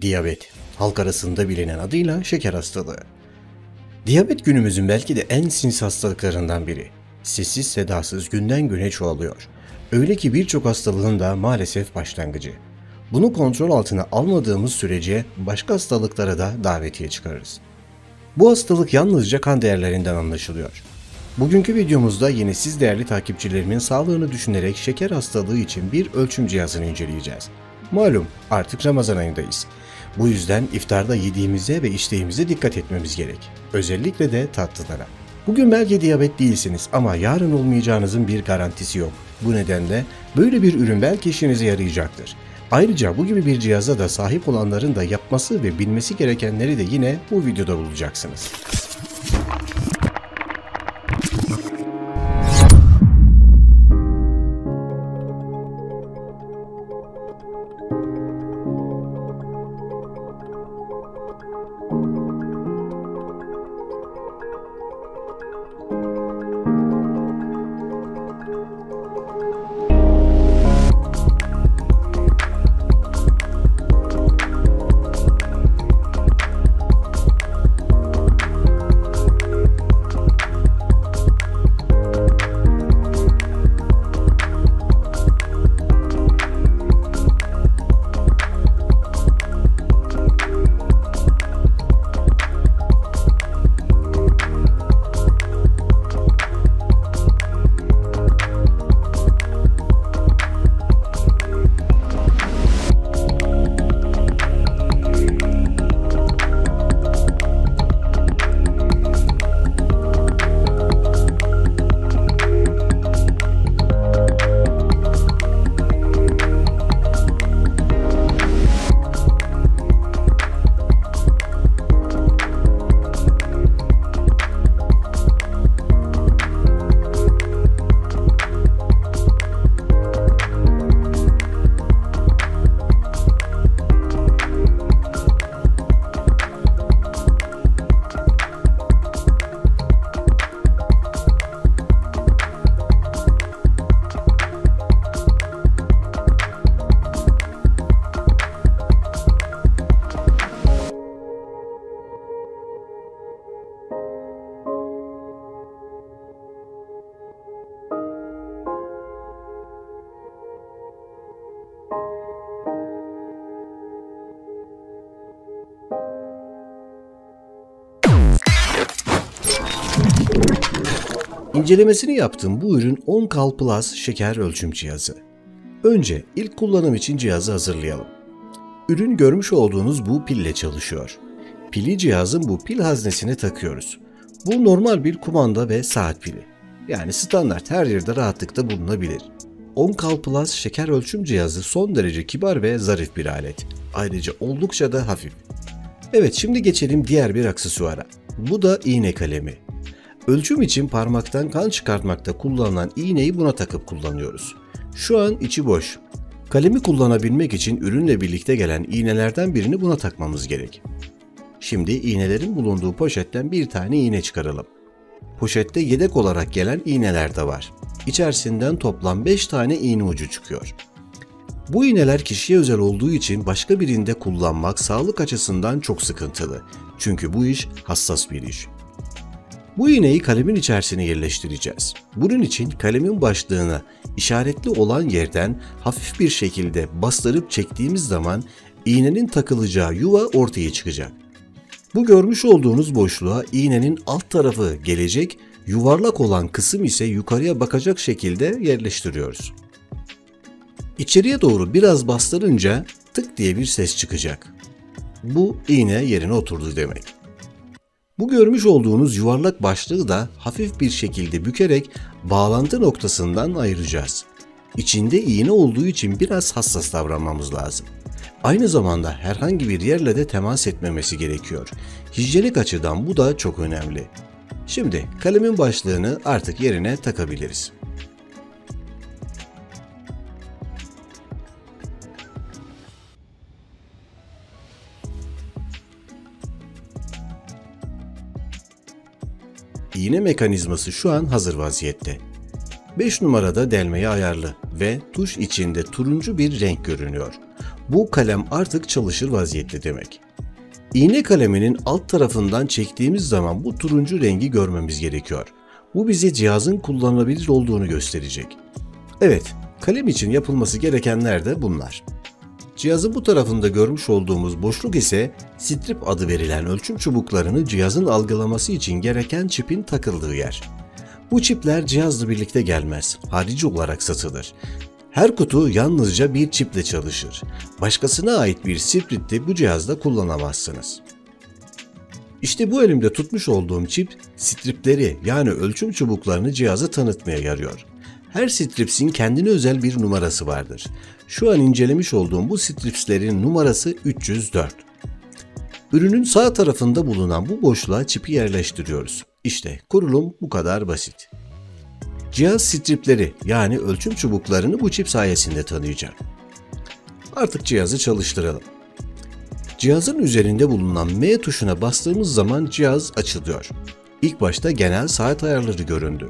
Diyabet, halk arasında bilinen adıyla şeker hastalığı. Diyabet günümüzün belki de en sinsi hastalıklarından biri. Sessiz sedasız günden güne çoğalıyor. Öyle ki birçok hastalığın da maalesef başlangıcı. Bunu kontrol altına almadığımız sürece başka hastalıklara da davetiye çıkarırız. Bu hastalık yalnızca kan değerlerinden anlaşılıyor. Bugünkü videomuzda yine siz değerli takipçilerimin sağlığını düşünerek şeker hastalığı için bir ölçüm cihazını inceleyeceğiz. Malum artık Ramazan ayındayız. Bu yüzden iftarda yediğimize ve içtiğimize dikkat etmemiz gerek. Özellikle de tatlılara. Bugün belki diyabet değilsiniz ama yarın olmayacağınızın bir garantisi yok. Bu nedenle böyle bir ürün belki işinize yarayacaktır. Ayrıca bu gibi bir cihaza da sahip olanların da yapması ve bilmesi gerekenleri de yine bu videoda bulacaksınız. İncelemesini yaptığım bu ürün 10 Kal Plus şeker ölçüm cihazı. Önce ilk kullanım için cihazı hazırlayalım. Ürün görmüş olduğunuz bu pille çalışıyor. Pili cihazın bu pil haznesine takıyoruz. Bu normal bir kumanda ve saat pili. Yani standart her yerde rahatlıkla bulunabilir. 10 Kal Plus şeker ölçüm cihazı son derece kibar ve zarif bir alet. Ayrıca oldukça da hafif. Evet şimdi geçelim diğer bir aksesuara. Bu da iğne kalemi. Ölçüm için parmaktan kan çıkartmakta kullanılan iğneyi buna takıp kullanıyoruz. Şu an içi boş. Kalemi kullanabilmek için ürünle birlikte gelen iğnelerden birini buna takmamız gerek. Şimdi iğnelerin bulunduğu poşetten bir tane iğne çıkaralım. Poşette yedek olarak gelen iğneler de var. İçerisinden toplam 5 tane iğne ucu çıkıyor. Bu iğneler kişiye özel olduğu için başka birinde kullanmak sağlık açısından çok sıkıntılı. Çünkü bu iş hassas bir iş. Bu iğneyi kalemin içerisine yerleştireceğiz. Bunun için kalemin başlığını işaretli olan yerden hafif bir şekilde bastırıp çektiğimiz zaman iğnenin takılacağı yuva ortaya çıkacak. Bu görmüş olduğunuz boşluğa iğnenin alt tarafı gelecek, yuvarlak olan kısım ise yukarıya bakacak şekilde yerleştiriyoruz. İçeriye doğru biraz bastırınca tık diye bir ses çıkacak. Bu iğne yerine oturdu demek. Bu görmüş olduğunuz yuvarlak başlığı da hafif bir şekilde bükerek bağlantı noktasından ayıracağız. İçinde iğne olduğu için biraz hassas davranmamız lazım. Aynı zamanda herhangi bir yerle de temas etmemesi gerekiyor. Hijyenik açıdan bu da çok önemli. Şimdi kalemin başlığını artık yerine takabiliriz. İğne mekanizması şu an hazır vaziyette. 5 numarada delmeye ayarlı ve tuş içinde turuncu bir renk görünüyor. Bu kalem artık çalışır vaziyette demek. İğne kaleminin alt tarafından çektiğimiz zaman bu turuncu rengi görmemiz gerekiyor. Bu bize cihazın kullanılabilir olduğunu gösterecek. Evet, kalem için yapılması gerekenler de bunlar. Cihazın bu tarafında görmüş olduğumuz boşluk ise strip adı verilen ölçüm çubuklarını cihazın algılaması için gereken çipin takıldığı yer. Bu çipler cihazla birlikte gelmez, harici olarak satılır. Her kutu yalnızca bir çiple çalışır. Başkasına ait bir spritti bu cihazda kullanamazsınız. İşte bu elimde tutmuş olduğum çip stripleri yani ölçüm çubuklarını cihaza tanıtmaya yarıyor. Her stripsin kendine özel bir numarası vardır. Şu an incelemiş olduğum bu stripslerin numarası 304. Ürünün sağ tarafında bulunan bu boşluğa çipi yerleştiriyoruz. İşte kurulum bu kadar basit. Cihaz stripleri yani ölçüm çubuklarını bu çip sayesinde tanıyacak. Artık cihazı çalıştıralım. Cihazın üzerinde bulunan M tuşuna bastığımız zaman cihaz açılıyor. İlk başta genel saat ayarları göründü.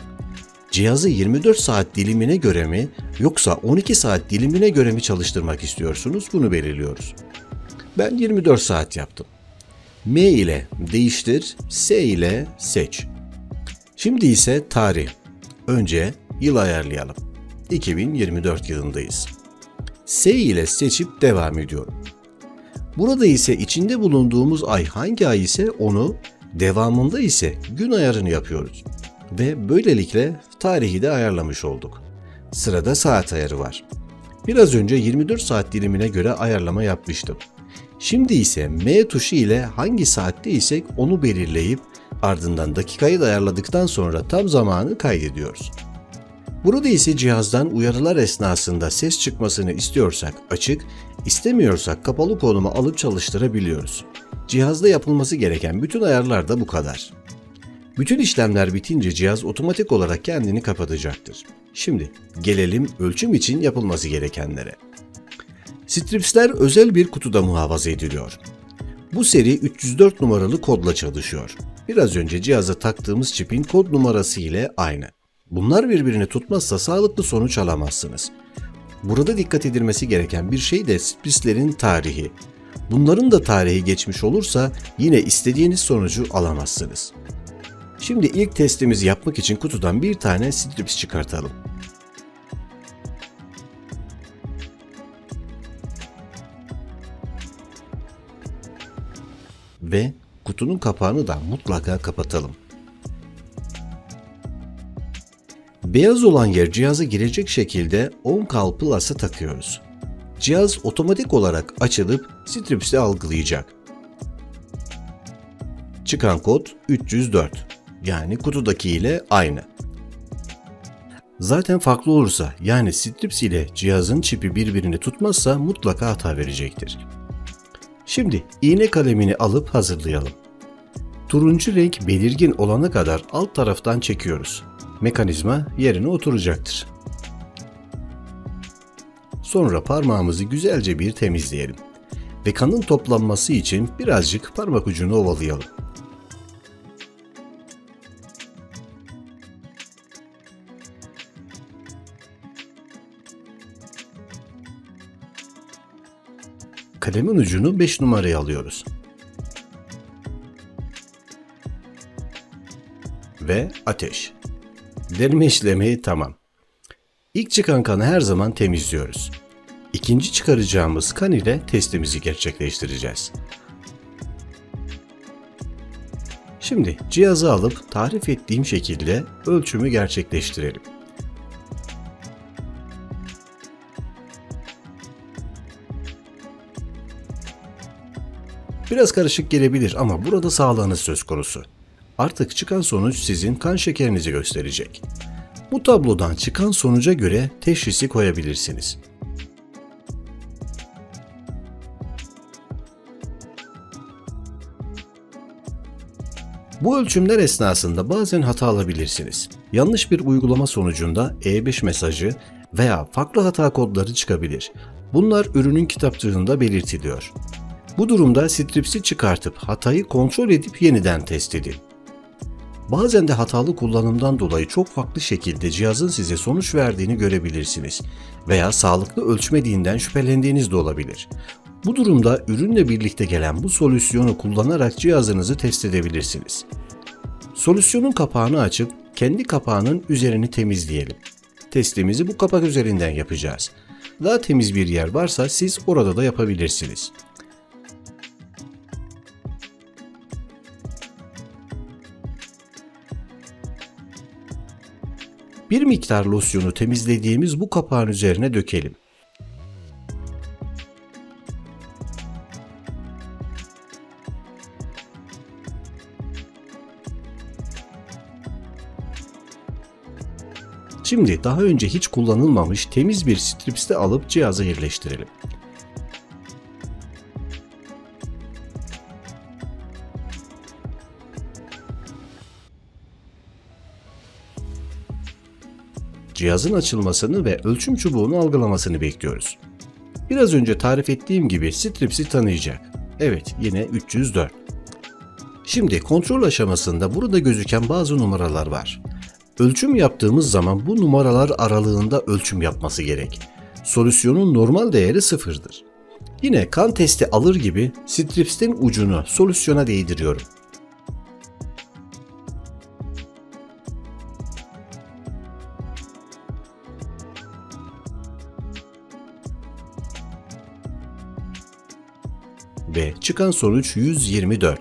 Cihazı 24 saat dilimine göre mi yoksa 12 saat dilimine göre mi çalıştırmak istiyorsunuz bunu belirliyoruz. Ben 24 saat yaptım. M ile değiştir, S ile seç. Şimdi ise tarih. Önce yıl ayarlayalım. 2024 yılındayız. S ile seçip devam ediyorum. Burada ise içinde bulunduğumuz ay hangi ay ise onu, devamında ise gün ayarını yapıyoruz. Ve böylelikle tarihi de ayarlamış olduk. Sırada saat ayarı var. Biraz önce 24 saat dilimine göre ayarlama yapmıştım. Şimdi ise M tuşu ile hangi saatte isek onu belirleyip ardından dakikayı da ayarladıktan sonra tam zamanı kaydediyoruz. Burada ise cihazdan uyarılar esnasında ses çıkmasını istiyorsak açık, istemiyorsak kapalı konumu alıp çalıştırabiliyoruz. Cihazda yapılması gereken bütün ayarlar da bu kadar. Bütün işlemler bitince cihaz otomatik olarak kendini kapatacaktır. Şimdi gelelim ölçüm için yapılması gerekenlere. Stripsler özel bir kutuda muhafaza ediliyor. Bu seri 304 numaralı kodla çalışıyor. Biraz önce cihaza taktığımız çipin kod numarası ile aynı. Bunlar birbirini tutmazsa sağlıklı sonuç alamazsınız. Burada dikkat edilmesi gereken bir şey de stripslerin tarihi. Bunların da tarihi geçmiş olursa yine istediğiniz sonucu alamazsınız. Şimdi ilk testimizi yapmak için kutudan bir tane strips çıkartalım. Ve kutunun kapağını da mutlaka kapatalım. Beyaz olan yer cihaza girecek şekilde on-call plus'a takıyoruz. Cihaz otomatik olarak açılıp strips'i algılayacak. Çıkan kod 304 yani kutudaki ile aynı. Zaten farklı olursa yani strips ile cihazın çipi birbirini tutmazsa mutlaka hata verecektir. Şimdi iğne kalemini alıp hazırlayalım. Turuncu renk belirgin olana kadar alt taraftan çekiyoruz. Mekanizma yerine oturacaktır. Sonra parmağımızı güzelce bir temizleyelim ve kanın toplanması için birazcık parmak ucunu ovalayalım. Kalemin ucunu 5 numaraya alıyoruz. Ve ateş. Derme işlemi tamam. İlk çıkan kanı her zaman temizliyoruz. İkinci çıkaracağımız kan ile testimizi gerçekleştireceğiz. Şimdi cihazı alıp tarif ettiğim şekilde ölçümü gerçekleştirelim. Biraz karışık gelebilir ama burada sağlığınız söz konusu. Artık çıkan sonuç sizin kan şekerinizi gösterecek. Bu tablodan çıkan sonuca göre teşhisi koyabilirsiniz. Bu ölçümler esnasında bazen hata alabilirsiniz. Yanlış bir uygulama sonucunda E5 mesajı veya farklı hata kodları çıkabilir. Bunlar ürünün kitapçığında belirtiliyor. Bu durumda stripsi çıkartıp hatayı kontrol edip yeniden test edin. Bazen de hatalı kullanımdan dolayı çok farklı şekilde cihazın size sonuç verdiğini görebilirsiniz veya sağlıklı ölçmediğinden şüphelendiğiniz de olabilir. Bu durumda ürünle birlikte gelen bu solüsyonu kullanarak cihazınızı test edebilirsiniz. Solüsyonun kapağını açıp kendi kapağının üzerini temizleyelim. Testimizi bu kapak üzerinden yapacağız. Daha temiz bir yer varsa siz orada da yapabilirsiniz. Bir miktar losyonu temizlediğimiz bu kapağın üzerine dökelim. Şimdi daha önce hiç kullanılmamış temiz bir strips'te alıp cihaza yerleştirelim. Cihazın açılmasını ve ölçüm çubuğunu algılamasını bekliyoruz. Biraz önce tarif ettiğim gibi strips'i tanıyacak. Evet yine 304. Şimdi kontrol aşamasında burada gözüken bazı numaralar var. Ölçüm yaptığımız zaman bu numaralar aralığında ölçüm yapması gerek. Solüsyonun normal değeri sıfırdır. Yine kan testi alır gibi strips'in ucunu solüsyona değdiriyorum. Çıkan sonuç 124.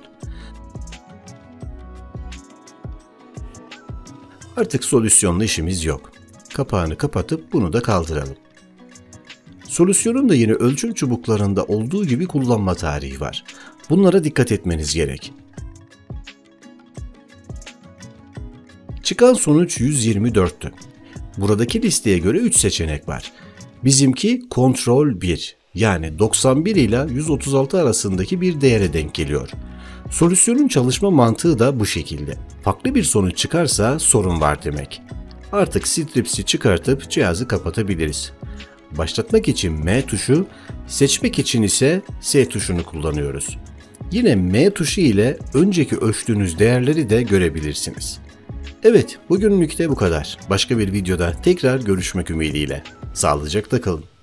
Artık solüsyonla işimiz yok. Kapağını kapatıp bunu da kaldıralım. Solüsyonun da yine ölçüm çubuklarında olduğu gibi kullanma tarihi var. Bunlara dikkat etmeniz gerek. Çıkan sonuç 124'tü. Buradaki listeye göre 3 seçenek var. Bizimki kontrol 1 yani 91 ile 136 arasındaki bir değere denk geliyor. Solüsyonun çalışma mantığı da bu şekilde. Farklı bir sonuç çıkarsa sorun var demek. Artık strips'i çıkartıp cihazı kapatabiliriz. Başlatmak için M tuşu, seçmek için ise S tuşunu kullanıyoruz. Yine M tuşu ile önceki ölçtüğünüz değerleri de görebilirsiniz. Evet, bugünlük de bu kadar. Başka bir videoda tekrar görüşmek ümidiyle. Sağlıcakla kalın.